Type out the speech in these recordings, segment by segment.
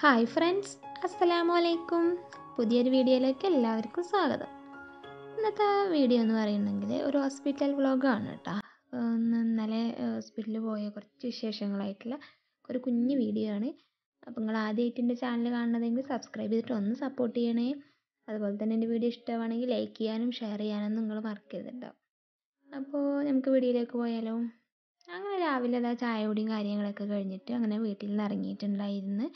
Hi friends അസ്സലാമു അലൈക്കും പുതിയൊരു വീഡിയോയിലേക്ക് എല്ലാവർക്കും സ്വാഗതം. ഇന്നത്തെ വീഡിയോ എന്ന് പറയുന്നെങ്കിൽ ഒരു ഹോസ്പിറ്റൽ വ്ളോഗാണ് കേട്ടോ. ഇന്നലെ ഹോസ്പിറ്റലിൽ പോയ കുറച്ച് വിശേഷങ്ങളായിട്ടുള്ള ഒരു കുഞ്ഞു വീഡിയോ ആണ്. അപ്പോൾ നിങ്ങൾ ആദ്യമായിട്ട് എന്റെ ചാനൽ കാണുന്നതെങ്കിൽ സബ്സ്ക്രൈബ് ചെയ്തിട്ട് ഒന്ന് സപ്പോർട്ട് ചെയ്യണേ. അതുപോലെ തന്നെ എന്റെ വീഡിയോ ഇഷ്ടമാണെങ്കിൽ ലൈക്ക് ചെയ്യാനും ഷെയർ ചെയ്യാനും നിങ്ങൾ മറക്കരുത് കേട്ടോ അപ്പോൾ നമുക്ക് വീഡിയോയിലേക്ക് പോയാലോ. അങ്ങനെ രാവിലെ അതാ ചായ കുടിയും കാര്യങ്ങളൊക്കെ കഴിഞ്ഞിട്ട് അങ്ങനെ വീട്ടിൽ നിന്ന് ഇറങ്ങിയിട്ടുണ്ടായിരുന്നു.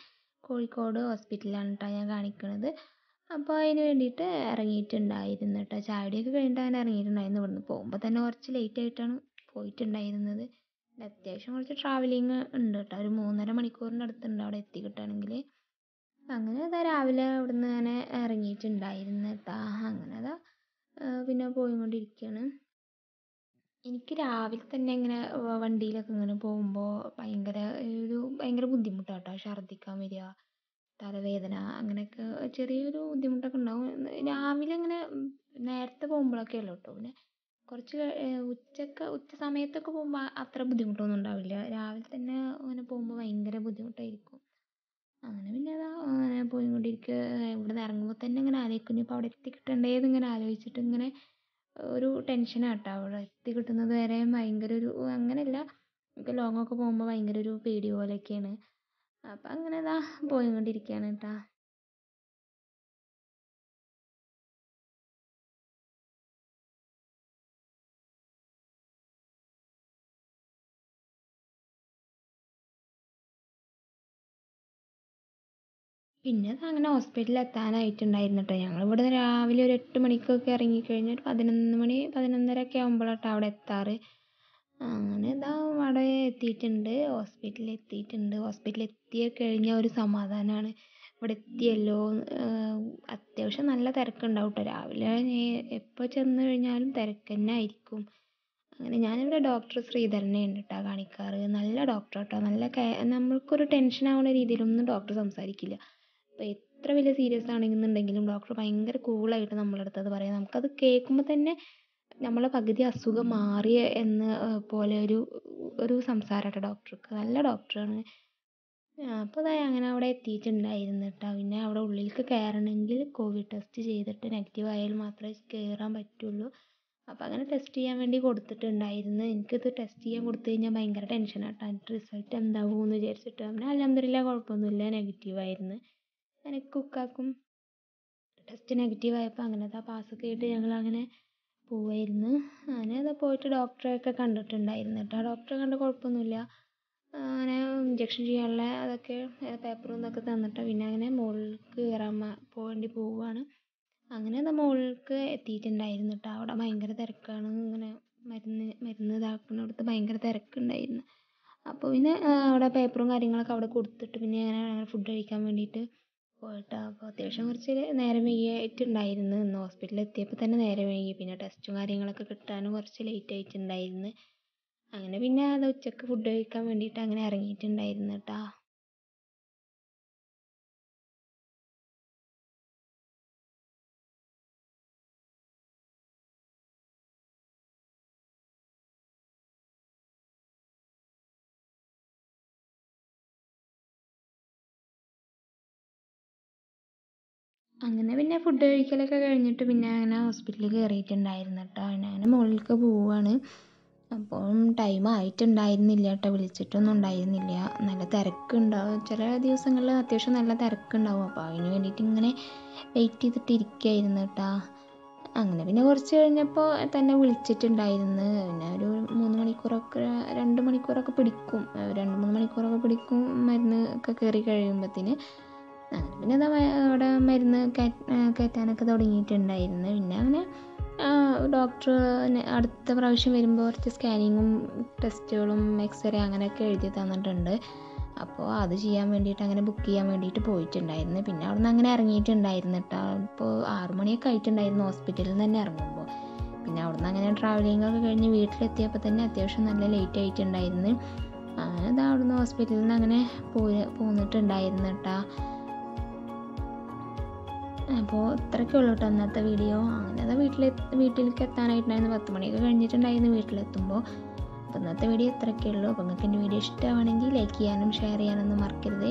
കോഴിക്കോട് ഹോസ്പിറ്റലിലാണ് കേട്ടോ ഞാൻ കാണിക്കുന്നത് അപ്പോൾ അതിന് വേണ്ടിയിട്ട് ഇറങ്ങിയിട്ടുണ്ടായിരുന്നു കേട്ടോ ചായ കുടിയൊക്കെ കഴിഞ്ഞിട്ട് അങ്ങനെ ഇറങ്ങിയിട്ടുണ്ടായിരുന്നു. ഇവിടുന്ന് പോകുമ്പോൾ തന്നെ കുറച്ച് ലേറ്റ് ആയിട്ടാണ് പോയിട്ടുണ്ടായിരുന്നത്. അത്യാവശ്യം കുറച്ച് ട്രാവലിങ് ഉണ്ട് കേട്ടോ ഒരു മൂന്നര മണിക്കൂറിന്റെ അടുത്തുണ്ട് അവിടെ എത്തി കിട്ടണമെങ്കിൽ അങ്ങനെ അതാ രാവിലെ ഇവിടുന്ന് അങ്ങനെ ഇറങ്ങിയിട്ടുണ്ടായിരുന്നു കേട്ടോ അങ്ങനെ അതാ പിന്നെ പോയിക്കൊണ്ടിരിക്കുകയാണ് എനിക്ക് രാവിലെ തന്നെ ഇങ്ങനെ വണ്ടിയിലൊക്കെ ഇങ്ങനെ പോകുമ്പോൾ ഭയങ്കര ഒരു ഭയങ്കര ബുദ്ധിമുട്ടാണ് കേട്ടോ ഛർദ്ദിക്കാൻ വരിക തലവേദന അങ്ങനെയൊക്കെ ചെറിയൊരു ബുദ്ധിമുട്ടൊക്കെ ഉണ്ടാവും. രാവിലെ ഇങ്ങനെ നേരത്തെ പോകുമ്പോഴൊക്കെ ഉള്ളൂ കേട്ടോ പിന്നെ കുറച്ച് ഉച്ചയ്ക്ക് ഉച്ച സമയത്തൊക്കെ പോകുമ്പോൾ അത്ര ബുദ്ധിമുട്ടൊന്നും ഉണ്ടാവില്ല. രാവിലെ തന്നെ അങ്ങനെ പോകുമ്പോൾ ഭയങ്കര ബുദ്ധിമുട്ടായിരിക്കും. അങ്ങനെ പിന്നെ അതാ അങ്ങനെ പോയിക്കൊണ്ടിരിക്കുക ഇവിടുന്ന് ഇറങ്ങുമ്പോൾ തന്നെ ഇങ്ങനെ ആലോചിക്കും. ഇനിയിപ്പോൾ അവിടെ എത്തി കിട്ടണ്ടേന്ന് ഇങ്ങനെ ആലോചിച്ചിട്ട് ഇങ്ങനെ ഒരു ടെൻഷനാണ് കേട്ടോ. അവിടെ എത്തി കിട്ടുന്നത് വരെ ഭയങ്കര ഒരു അങ്ങനെയല്ല. നമുക്ക് ലോങ്ങൊക്കെ പോകുമ്പോൾ ഭയങ്കര ഒരു പേടി പോലെയൊക്കെയാണ്. അപ്പം അങ്ങനെ ഇതാ പോയിക്കൊണ്ടിരിക്കുകയാണ് കേട്ടോ. പിന്നെ അങ്ങനെ ഹോസ്പിറ്റലിൽ എത്താനായിട്ടുണ്ടായിരുന്നു കേട്ടോ ഞങ്ങൾ ഇവിടെ രാവിലെ ഒരു എട്ട് മണിക്കൊക്കെ ഇറങ്ങിക്കഴിഞ്ഞാൽ ഒരു പതിനൊന്ന് മണി പതിനൊന്നര ഒക്കെ ആകുമ്പോഴാട്ടോ അവിടെ എത്താറ്. അങ്ങനെ ഇതാ അവിടെ എത്തിയിട്ടുണ്ട്. ഹോസ്പിറ്റലിൽ എത്തിയിട്ടുണ്ട്. ഹോസ്പിറ്റലിൽ എത്തി കഴിഞ്ഞാൽ ഒരു സമാധാനമാണ് ഇവിടെ എത്തിയല്ലോ. അത്യാവശ്യം നല്ല തിരക്കുണ്ടാവും കേട്ടോ രാവിലെ എപ്പോൾ ചെന്ന് കഴിഞ്ഞാലും തിരക്ക് തന്നെ ആയിരിക്കും. അങ്ങനെ ഞാനിവിടെ ഡോക്ടർ ശ്രീധരനെയാണ് കേട്ടോ കാണിക്കാറ്. നല്ല ഡോക്ടർ കേട്ടോ നല്ല നമ്മൾക്കൊരു ടെൻഷൻ ആവുന്ന രീതിയിലൊന്നും ഡോക്ടർ സംസാരിക്കില്ല. അപ്പോൾ എത്ര വലിയ സീരിയസ് ആണെന്നുണ്ടെങ്കിലും ഡോക്ടർ ഭയങ്കര കൂളായിട്ട് നമ്മളുടെ അടുത്ത് അത് പറയാം. നമുക്കത് കേൾക്കുമ്പോൾ തന്നെ നമ്മളെ പകുതി അസുഖം മാറിയ എന്ന് പോലെ ഒരു ഒരു സംസാരമാട്ടോ ഡോക്ടർക്ക് നല്ല ഡോക്ടറാണ് അപ്പോൾ അതാ അങ്ങനെ അവിടെ എത്തിയിട്ടുണ്ടായിരുന്നു കേട്ടോ പിന്നെ അവിടെ ഉള്ളിലേക്ക് കയറണമെങ്കിൽ കോവിഡ് ടെസ്റ്റ് ചെയ്തിട്ട് നെഗറ്റീവ് ആയാൽ മാത്രമേ കയറാൻ പറ്റുള്ളൂ. അപ്പോൾ അങ്ങനെ ടെസ്റ്റ് ചെയ്യാൻ വേണ്ടി കൊടുത്തിട്ടുണ്ടായിരുന്നു. എനിക്കിത് ടെസ്റ്റ് ചെയ്യാൻ കൊടുത്തു കഴിഞ്ഞാൽ ഭയങ്കര ടെൻഷനാണ് കേട്ടോ റിസൾട്ട് എന്താവുമെന്ന് വിചാരിച്ചിട്ട്. പിന്നെ അലഹമില്ല കുഴപ്പമൊന്നുമില്ല നെഗറ്റീവ് ആയിരുന്നു. എനിക്ക് ഉക്കാക്കും ടെസ്റ്റ് നെഗറ്റീവ് ആയപ്പോൾ അങ്ങനെ അതാ പാസ്സൊക്കെ ആയിട്ട് ഞങ്ങൾ അങ്ങനെ പോവായിരുന്നു. അങ്ങനെ അത് പോയിട്ട് ഡോക്ടറെയൊക്കെ കണ്ടിട്ടുണ്ടായിരുന്നു കേട്ടോ. ഡോക്ടറെ കണ്ട് കുഴപ്പമൊന്നുമില്ല. അങ്ങനെ ഇഞ്ചക്ഷൻ ചെയ്യാനുള്ള അതൊക്കെ പേപ്പറും ഇതൊക്കെ തന്നിട്ട് പിന്നെ അങ്ങനെ മുകളിലേക്ക് കയറാൻ പോകേണ്ടി പോവുകയാണ് അങ്ങനെ അത് മുകളിലേക്ക് എത്തിയിട്ടുണ്ടായിരുന്നു കേട്ടോ. അവിടെ ഭയങ്കര തിരക്കാണ്. ഇങ്ങനെ മരുന്ന് മരുന്ന് ഇതാക്കുന്നിടത്ത് ഭയങ്കര തിരക്കുണ്ടായിരുന്നു. അപ്പോൾ പിന്നെ അവിടെ പേപ്പറും കാര്യങ്ങളൊക്കെ അവിടെ കൊടുത്തിട്ട് പിന്നെ അങ്ങനെ ഫുഡ് കഴിക്കാൻ വേണ്ടിയിട്ട് പോയിട്ട് അപ്പോൾ അത്യാവശ്യം കുറച്ച് നേരം വൈകിയിട്ടുണ്ടായിരുന്നു. ഇന്ന് ഹോസ്പിറ്റലിൽ എത്തിയപ്പോൾ തന്നെ നേരം വൈകി. പിന്നെ ടെസ്റ്റും കാര്യങ്ങളൊക്കെ കിട്ടാനും കുറച്ച് ലേറ്റ് ആയിട്ടുണ്ടായിരുന്നു. അങ്ങനെ പിന്നെ അത് ഉച്ചയ്ക്ക് ഫുഡ് കഴിക്കാൻ വേണ്ടിയിട്ട് അങ്ങനെ ഇറങ്ങിയിട്ടുണ്ടായിരുന്നു കേട്ടോ അങ്ങനെ പിന്നെ ഫുഡ് കഴിക്കലൊക്കെ കഴിഞ്ഞിട്ട് പിന്നെ അങ്ങനെ ഹോസ്പിറ്റലിൽ കയറിയിട്ടുണ്ടായിരുന്നു കേട്ടോ അങ്ങനെ അങ്ങനെ മുകളിലേക്ക് പോവുകയാണ് അപ്പം ടൈം ആയിട്ടുണ്ടായിരുന്നില്ല കേട്ടോ വിളിച്ചിട്ടൊന്നും ഉണ്ടായിരുന്നില്ല. നല്ല തിരക്കുണ്ടാവും. ചില ദിവസങ്ങളിൽ അത്യാവശ്യം നല്ല തിരക്കുണ്ടാവും. അപ്പോൾ അതിന് വേണ്ടിയിട്ട് ഇങ്ങനെ വെയിറ്റ് ചെയ്തിട്ട് ഇരിക്കുകയായിരുന്നു കേട്ടോ അങ്ങനെ പിന്നെ കുറച്ച് കഴിഞ്ഞപ്പോൾ തന്നെ വിളിച്ചിട്ടുണ്ടായിരുന്നു. പിന്നെ ഒരു മൂന്ന് മണിക്കൂറൊക്കെ രണ്ട് മണിക്കൂറൊക്കെ പിടിക്കും. രണ്ട് മൂന്ന് മണിക്കൂറൊക്കെ പിടിക്കും മരുന്ന് ഒക്കെ കയറി കഴിയുമ്പോഴത്തേന് അങ്ങനെ പിന്നെ അതാ അവിടെ മരുന്ന് കയറ്റാനൊക്കെ തുടങ്ങിയിട്ടുണ്ടായിരുന്നു. പിന്നെ അങ്ങനെ ഡോക്ടർ അടുത്ത പ്രാവശ്യം വരുമ്പോൾ കുറച്ച് സ്കാനിങ്ങും ടെസ്റ്റുകളും എക്സ്റേ അങ്ങനെയൊക്കെ എഴുതി തന്നിട്ടുണ്ട്. അപ്പോൾ അത് ചെയ്യാൻ വേണ്ടിയിട്ട് അങ്ങനെ ബുക്ക് ചെയ്യാൻ വേണ്ടിയിട്ട് പോയിട്ടുണ്ടായിരുന്നു. പിന്നെ അവിടെ നിന്ന് അങ്ങനെ ഇറങ്ങിയിട്ടുണ്ടായിരുന്നു കേട്ടോ. ഇപ്പോൾ ആറു മണിയൊക്കെ ആയിട്ടുണ്ടായിരുന്നു ഹോസ്പിറ്റലിൽ നിന്ന് തന്നെ ഇറങ്ങുമ്പോൾ പിന്നെ അവിടെ നിന്ന് അങ്ങനെ ട്രാവലിംഗ് ഒക്കെ കഴിഞ്ഞ് വീട്ടിലെത്തിയപ്പോൾ തന്നെ അത്യാവശ്യം നല്ല ലേറ്റ് ആയിട്ടുണ്ടായിരുന്നു. അങ്ങനെ അത് അവിടെ നിന്ന് ഹോസ്പിറ്റലിൽ നിന്ന് അങ്ങനെ പോയി പോന്നിട്ടുണ്ടായിരുന്നു കേട്ടോ. അപ്പോൾ ഇത്രയൊക്കെ ഉള്ളൂ കേട്ടോ അന്നത്തെ വീഡിയോ അങ്ങനെ അത് വീട്ടിലെ വീട്ടിലേക്ക് എത്താനായിട്ടുണ്ടായിരുന്നു. പത്ത് മണിയൊക്കെ കഴിഞ്ഞിട്ടുണ്ടായിരുന്നു വീട്ടിലെത്തുമ്പോൾ അപ്പോൾ ഇന്നത്തെ വീഡിയോ ഇത്രയൊക്കെ ഉള്ളൂ. അപ്പോൾ നിങ്ങൾക്ക് എന്റെ വീഡിയോ ഇഷ്ടമാണെങ്കിൽ ലൈക്ക് ചെയ്യാനും ഷെയർ ചെയ്യാനൊന്നും മറക്കരുത്.